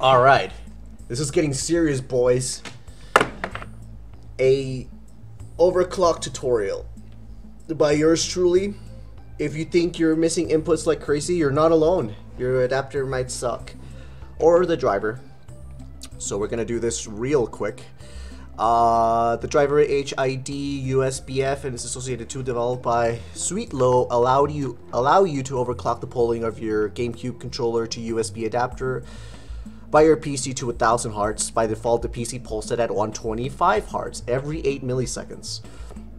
Alright. This is getting serious, boys. A overclock tutorial by yours truly. If you think you're missing inputs like crazy, you're not alone. Your adapter might suck. Or the driver. So we're gonna do this real quick. Uh, the driver HID USBF and its associated tool developed by Sweetlow allowed you allow you to overclock the polling of your GameCube controller to USB adapter by your PC to 1000 Hz. By default, the PC pulsed at 125 Hz every 8 milliseconds.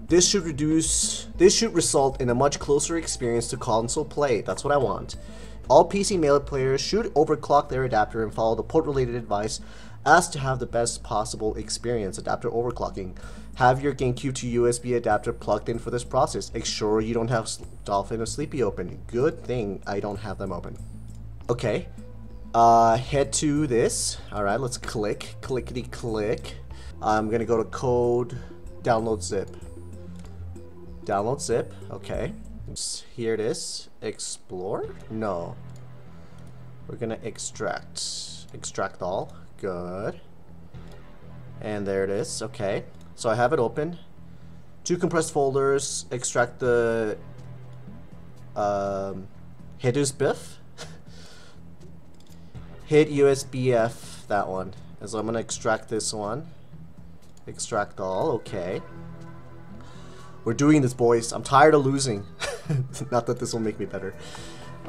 This should reduce this should result in a much closer experience to console play. That's what I want. All PC Melee players should overclock their adapter and follow the port related advice as to have the best possible experience. Adapter overclocking. Have your GameCube to USB adapter plugged in for this process. Make sure you don't have Dolphin or Slippi open. Good thing I don't have them open. Okay. Uh, head to this. Alright, let's click. Clickety click. I'm gonna go to code, download zip. Download zip. Okay. Here it is. Explore? No. We're gonna extract. Extract all. Good. And there it is. Okay. So I have it open. Two compressed folders. Extract the um, Hidus Biff. HID USBF, that one. And so I'm to extract this one. Extract all, okay. We're doing this, boys. I'm tired of losing. Not that this will make me better.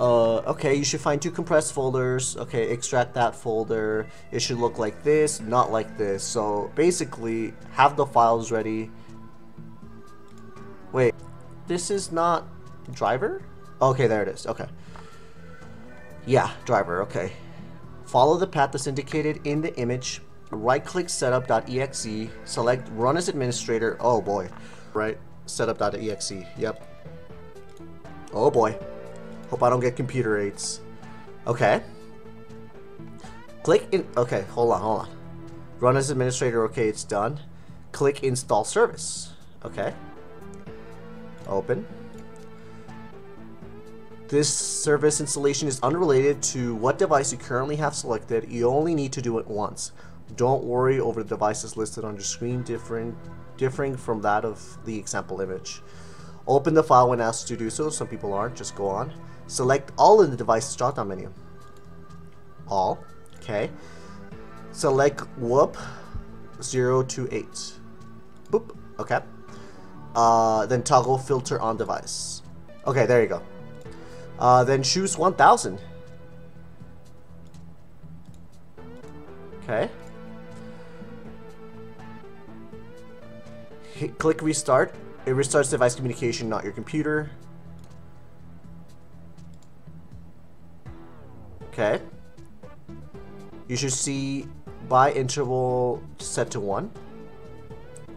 Uh, okay, you should find two compressed folders. Okay, extract that folder. It should look like this, not like this. So basically, have the files ready. Wait, this is not driver? Okay, there it is. Okay. Yeah, driver, okay. Follow the path that's indicated in the image. Right-click setup.exe. Select run as administrator. Oh boy. Right, setup.exe. Yep. Oh boy. Hope I don't get computer aids. Okay. Click in. Okay, hold on, hold on. Run as administrator. Okay, it's done. Click install service. Okay. Open. This service installation is unrelated to what device you currently have selected. You only need to do it once. Don't worry over the devices listed on your screen different, differing from that of the example image. Open the file when asked to do so. Some people aren't. Just go on. Select all in the device's drop-down menu. All. Okay. Select whoop 0 to 8. Boop. Okay. Uh, then toggle filter on device. Okay, there you go. Uh, then choose 1000. Okay. Hit, click restart. It restarts device communication, not your computer. Okay. You should see bInterval set to 1.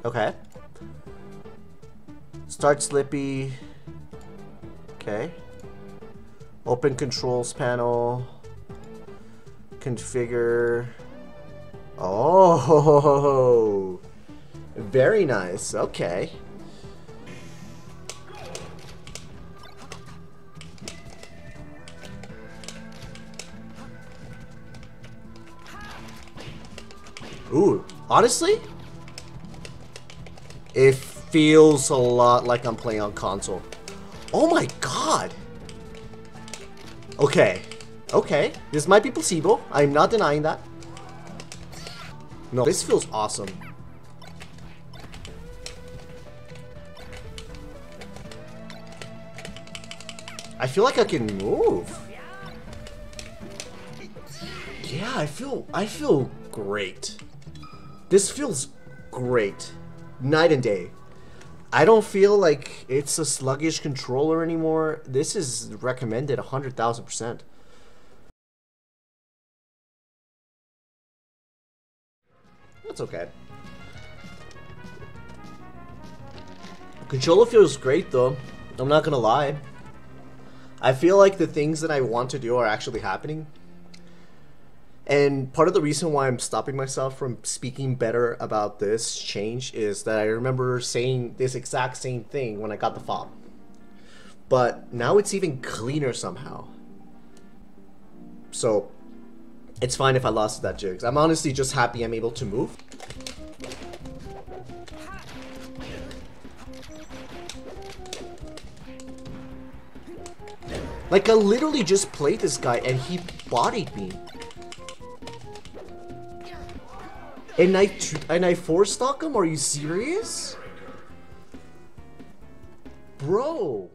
Okay. Start Slippi. Okay. Open controls panel. Configure. Oh, very nice. Okay. Ooh, honestly, it feels a lot like I'm playing on console. Oh my god! Okay. Okay. This might be placebo. I'm not denying that. No, this feels awesome. I feel like I can move. Yeah, I feel I feel great. This feels great. Night and day. I don't feel like it's a sluggish controller anymore. This is recommended 100,000%. That's okay. Controller feels great though. I'm not gonna lie. I feel like the things that I want to do are actually happening. And part of the reason why I'm stopping myself from speaking better about this change is that I remember saying this exact same thing when I got the fob. But now it's even cleaner somehow. So it's fine if I lost that jigs. I'm honestly just happy I'm able to move. Like I literally just played this guy and he bodied me. And I and I force stock him? Are you serious? Bro.